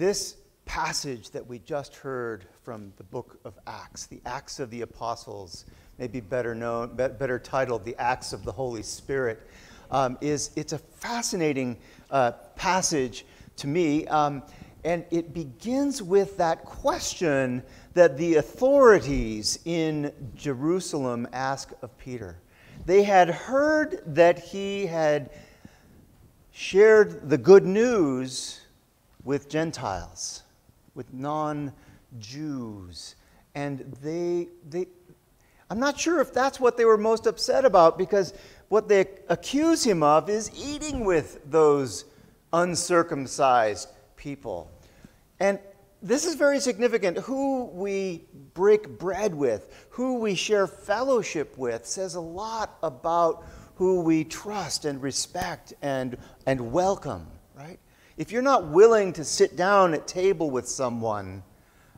this passage that we just heard from the book of Acts, the Acts of the Apostles, maybe better known, better titled, the Acts of the Holy Spirit, um, is it's a fascinating uh, passage to me. Um, and it begins with that question that the authorities in Jerusalem ask of Peter. They had heard that he had shared the good news with Gentiles, with non Jews. And they, they, I'm not sure if that's what they were most upset about because what they accuse him of is eating with those uncircumcised people. And this is very significant. Who we break bread with, who we share fellowship with, says a lot about who we trust and respect and, and welcome? If you're not willing to sit down at table with someone,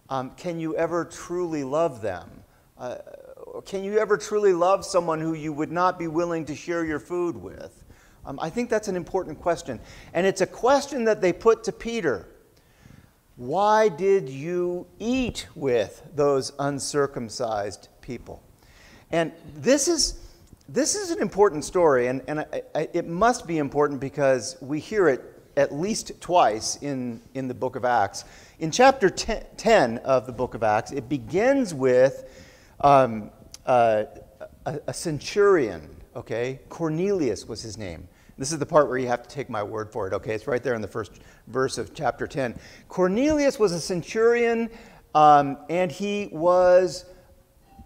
um, can you ever truly love them? Uh, can you ever truly love someone who you would not be willing to share your food with? Um, I think that's an important question. And it's a question that they put to Peter. Why did you eat with those uncircumcised people? And this is, this is an important story, and, and I, I, it must be important because we hear it at least twice in, in the book of Acts. In chapter 10, 10 of the book of Acts, it begins with um, uh, a, a centurion, okay? Cornelius was his name. This is the part where you have to take my word for it, okay? It's right there in the first verse of chapter 10. Cornelius was a centurion, um, and he was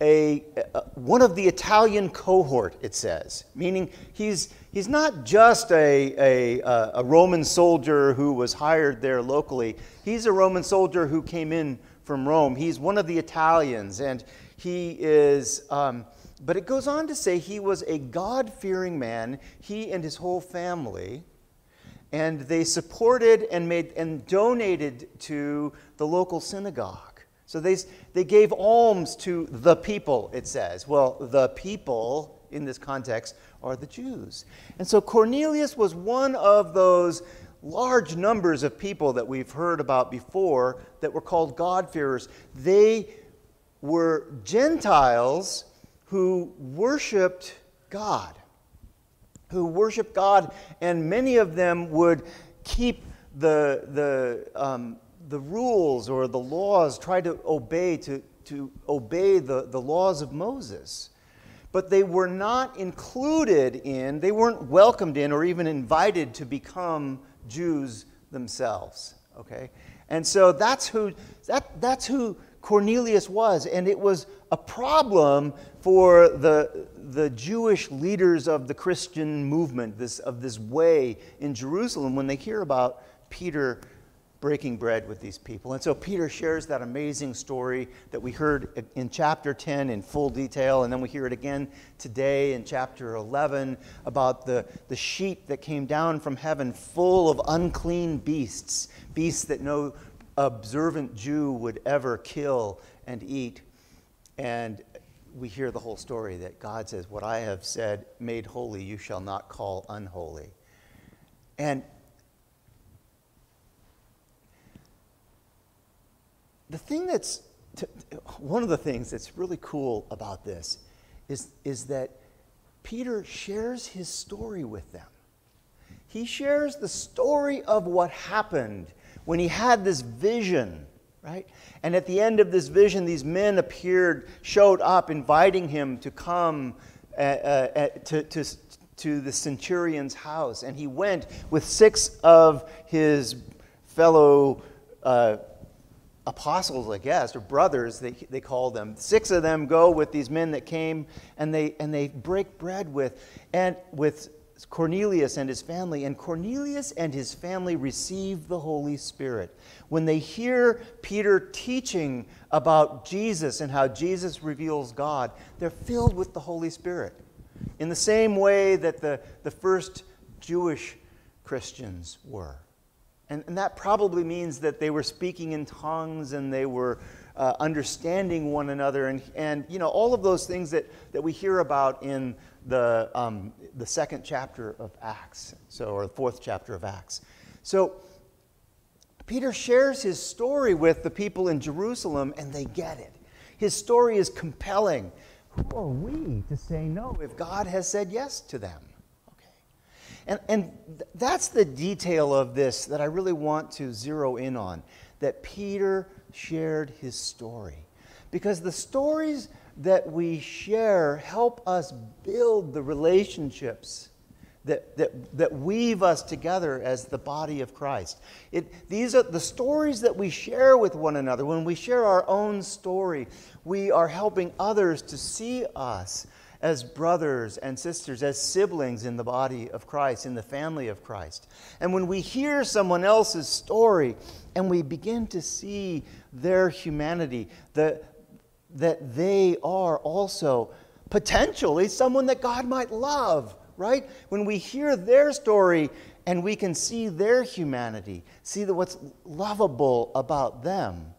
a, a, one of the Italian cohort, it says, meaning he's, he's not just a, a, a Roman soldier who was hired there locally, he's a Roman soldier who came in from Rome. He's one of the Italians, and he is. Um, but it goes on to say he was a God fearing man, he and his whole family. And they supported and, made, and donated to the local synagogue. So they, they gave alms to the people, it says. Well, the people in this context are the Jews. And so Cornelius was one of those large numbers of people that we've heard about before that were called God-fearers. They were Gentiles who worshiped God, who worshiped God, and many of them would keep the, the, um, the rules or the laws, try to obey, to, to obey the, the laws of Moses. But they were not included in, they weren't welcomed in or even invited to become Jews themselves. Okay? And so that's who, that, that's who Cornelius was. And it was a problem for the, the Jewish leaders of the Christian movement, this, of this way in Jerusalem, when they hear about Peter breaking bread with these people. And so Peter shares that amazing story that we heard in chapter 10 in full detail, and then we hear it again today in chapter 11 about the, the sheep that came down from heaven full of unclean beasts, beasts that no observant Jew would ever kill and eat. And we hear the whole story that God says, What I have said, made holy, you shall not call unholy. And the thing that's, one of the things that's really cool about this is, is that Peter shares his story with them. He shares the story of what happened when he had this vision right? And at the end of this vision, these men appeared, showed up, inviting him to come uh, uh, to, to, to the centurion's house. And he went with six of his fellow uh, apostles, I guess, or brothers, they, they call them. Six of them go with these men that came and they, and they break bread with, and with Cornelius and his family. And Cornelius and his family receive the Holy Spirit when they hear Peter teaching about Jesus and how Jesus reveals God, they're filled with the Holy Spirit. In the same way that the, the first Jewish Christians were. And, and that probably means that they were speaking in tongues and they were uh, understanding one another and, and you know all of those things that, that we hear about in the, um, the second chapter of acts so or the fourth chapter of acts so Peter shares his story with the people in Jerusalem, and they get it. His story is compelling. Who are we to say no if God has said yes to them? And, and that's the detail of this that I really want to zero in on that Peter shared his story. Because the stories that we share help us build the relationships that, that, that weave us together as the body of Christ. It, these are the stories that we share with one another. When we share our own story, we are helping others to see us as brothers and sisters, as siblings in the body of Christ, in the family of Christ. And when we hear someone else's story and we begin to see their humanity, the, that they are also potentially someone that God might love right? When we hear their story and we can see their humanity, see the, what's lovable about them,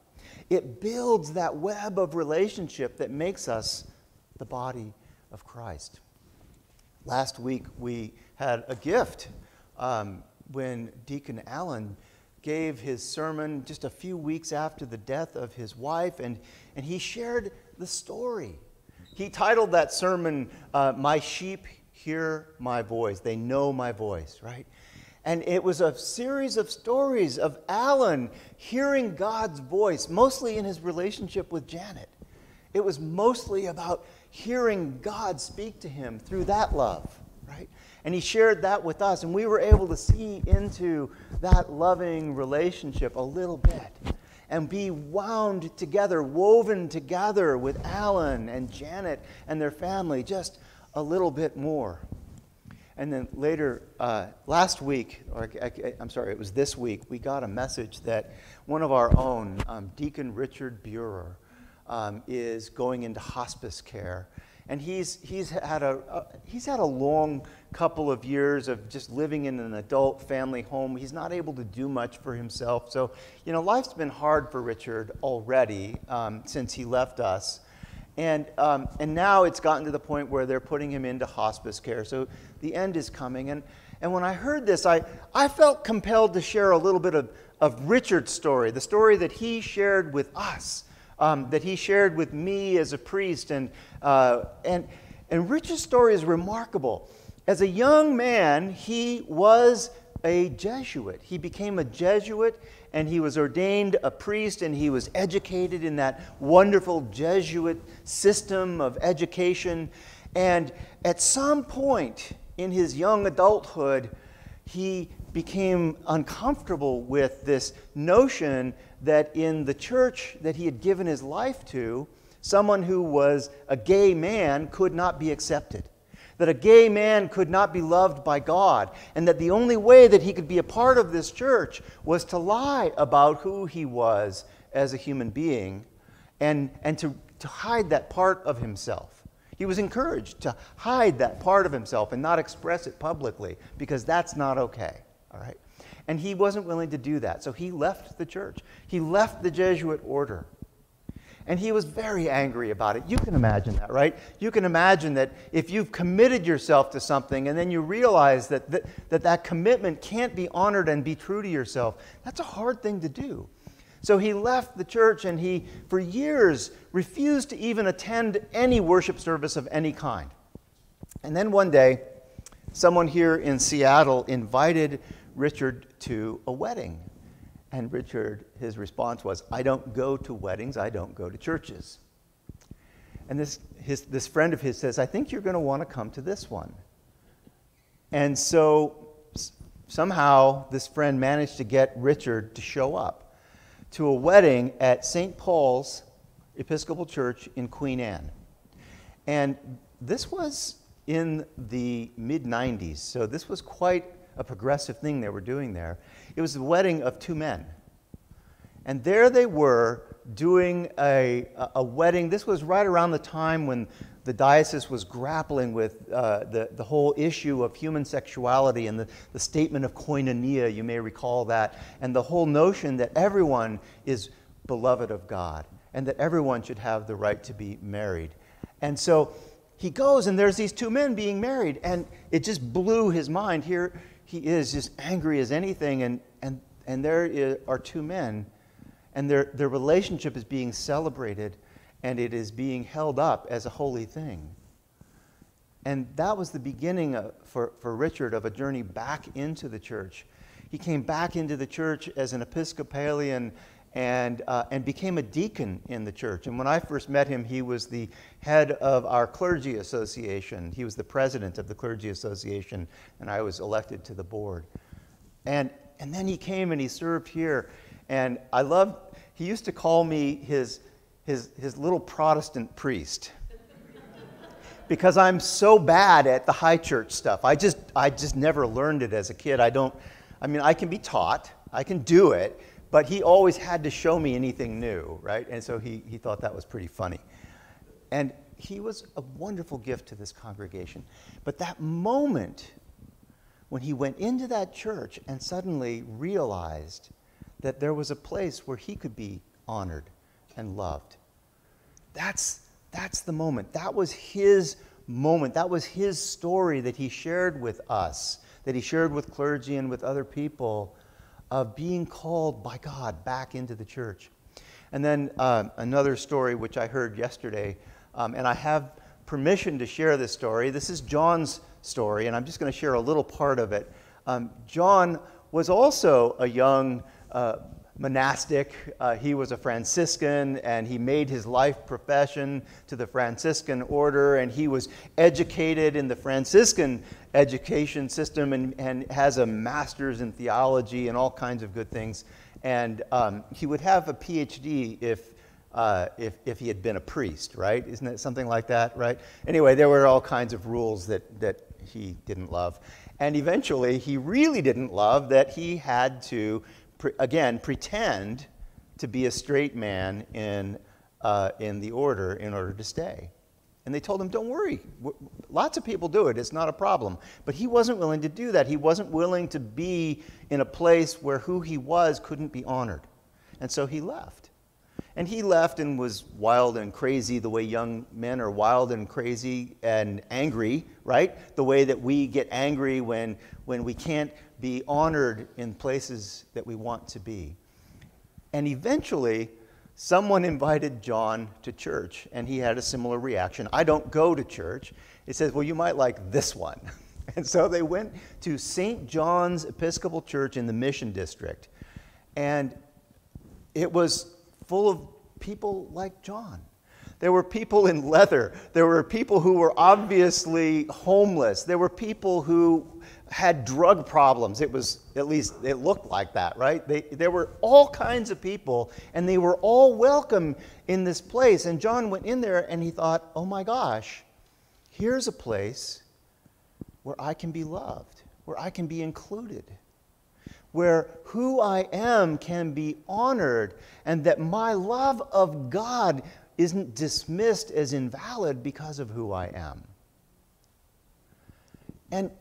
it builds that web of relationship that makes us the body of Christ. Last week we had a gift um, when Deacon Allen gave his sermon just a few weeks after the death of his wife, and, and he shared the story. He titled that sermon, uh, My Sheep hear my voice. They know my voice, right? And it was a series of stories of Alan hearing God's voice, mostly in his relationship with Janet. It was mostly about hearing God speak to him through that love, right? And he shared that with us, and we were able to see into that loving relationship a little bit and be wound together, woven together with Alan and Janet and their family, just a little bit more. And then later, uh, last week, or I, am sorry, it was this week, we got a message that one of our own, um, Deacon Richard Burer, um, is going into hospice care. And he's, he's, had a, he's had a long couple of years of just living in an adult family home. He's not able to do much for himself. So, you know, life's been hard for Richard already um, since he left us. And, um, and now it's gotten to the point where they're putting him into hospice care. So the end is coming. And, and when I heard this, I, I felt compelled to share a little bit of, of Richard's story, the story that he shared with us, um, that he shared with me as a priest. And, uh, and, and Richard's story is remarkable. As a young man, he was a Jesuit. He became a Jesuit and he was ordained a priest and he was educated in that wonderful Jesuit system of education. And at some point in his young adulthood, he became uncomfortable with this notion that in the church that he had given his life to, someone who was a gay man could not be accepted that a gay man could not be loved by God, and that the only way that he could be a part of this church was to lie about who he was as a human being and, and to, to hide that part of himself. He was encouraged to hide that part of himself and not express it publicly because that's not okay. All right? And he wasn't willing to do that. So he left the church. He left the Jesuit order. And he was very angry about it. You can imagine that, right? You can imagine that if you've committed yourself to something and then you realize that that, that, that commitment can't be honored and be true to yourself, that's a hard thing to do. So he left the church and he, for years, refused to even attend any worship service of any kind. And then one day, someone here in Seattle invited Richard to a wedding. And Richard, his response was, I don't go to weddings, I don't go to churches. And this, his, this friend of his says, I think you're going to want to come to this one. And so somehow this friend managed to get Richard to show up to a wedding at St. Paul's Episcopal Church in Queen Anne. And this was in the mid 90s, so this was quite a progressive thing they were doing there. It was the wedding of two men. And there they were doing a, a wedding. This was right around the time when the diocese was grappling with uh, the, the whole issue of human sexuality and the, the statement of koinonia, you may recall that, and the whole notion that everyone is beloved of God and that everyone should have the right to be married. And so he goes, and there's these two men being married, and it just blew his mind. Here he is, just angry as anything, and, and and there are two men, and their, their relationship is being celebrated and it is being held up as a holy thing. And that was the beginning of, for, for Richard of a journey back into the church. He came back into the church as an Episcopalian and, uh, and became a deacon in the church. And when I first met him, he was the head of our clergy association. He was the president of the clergy association, and I was elected to the board. And, and then he came and he served here. And I love, he used to call me his, his, his little Protestant priest. because I'm so bad at the high church stuff. I just, I just never learned it as a kid. I don't, I mean, I can be taught, I can do it, but he always had to show me anything new, right? And so he, he thought that was pretty funny. And he was a wonderful gift to this congregation. But that moment when he went into that church and suddenly realized that there was a place where he could be honored and loved, that's, that's the moment. That was his moment. That was his story that he shared with us, that he shared with clergy and with other people of being called by God back into the church. And then uh, another story which I heard yesterday, um, and I have permission to share this story. This is John's story, and I'm just going to share a little part of it. Um, John was also a young uh, monastic. Uh, he was a Franciscan and he made his life profession to the Franciscan order and he was educated in the Franciscan education system and, and has a master's in theology and all kinds of good things. And um, he would have a PhD if, uh, if, if he had been a priest, right? Isn't it something like that, right? Anyway, there were all kinds of rules that, that he didn't love. And eventually, he really didn't love that he had to pre- again, pretend to be a straight man in, uh, in the order in order to stay. And they told him, Don't worry. Lots of people do it. It's not a problem. But he wasn't willing to do that. He wasn't willing to be in a place where who he was couldn't be honored. And so he left. And he left and was wild and crazy the way young men are wild and crazy and angry, right? The way that we get angry when, when we can't be honored in places that we want to be. And eventually, someone invited John to church, and he had a similar reaction. I don't go to church. He says, Well, you might like this one. And so they went to St. John's Episcopal Church in the Mission District. And it was full of people like John. There were people in leather. There were people who were obviously homeless. There were people who had drug problems. It was, at least, it looked like that, right? They, there were all kinds of people, and they were all welcome in this place. And John went in there and he thought, oh my gosh, here's a place where I can be loved, where I can be included, where who I am can be honored, and that my love of God isn't dismissed as invalid because of who I am. And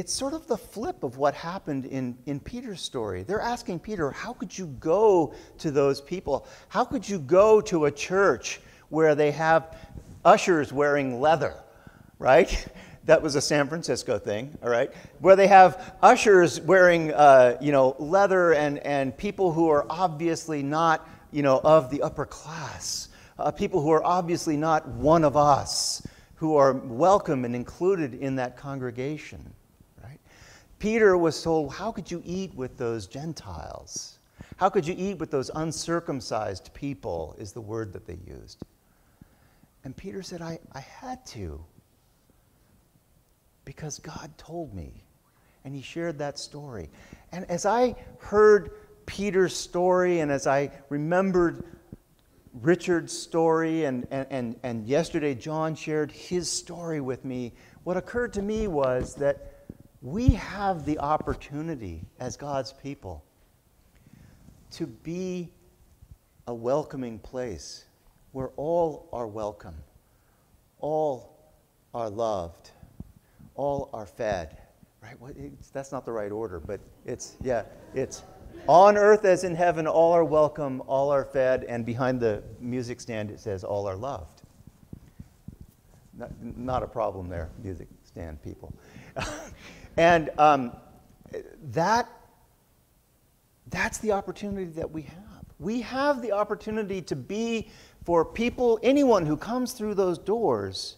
it's sort of the flip of what happened in, in Peter's story. They're asking Peter, How could you go to those people? How could you go to a church where they have ushers wearing leather, right? That was a San Francisco thing, all right? Where they have ushers wearing, uh, you know, leather and, and people who are obviously not, you know, of the upper class, uh, people who are obviously not one of us, who are welcome and included in that congregation. Peter was told, How could you eat with those Gentiles? How could you eat with those uncircumcised people? Is the word that they used. And Peter said, I, I had to because God told me. And he shared that story. And as I heard Peter's story and as I remembered Richard's story, and, and, and, and yesterday John shared his story with me, what occurred to me was that we have the opportunity as God's people to be a welcoming place where all are welcome, all are loved, all are fed. Right? that's not the right order, but it's, yeah, it's on earth as in heaven, all are welcome, all are fed, and behind the music stand it says, all are loved. Not, not a problem there, music stand people. And um, that, that's the opportunity that we have. We have the opportunity to be, for people, anyone who comes through those doors,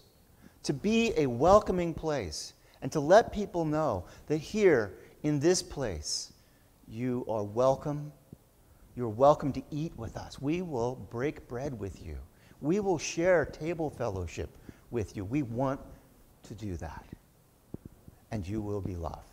to be a welcoming place and to let people know that here in this place, you are welcome. You're welcome to eat with us. We will break bread with you. We will share table fellowship with you. We want to do that. And you will be loved.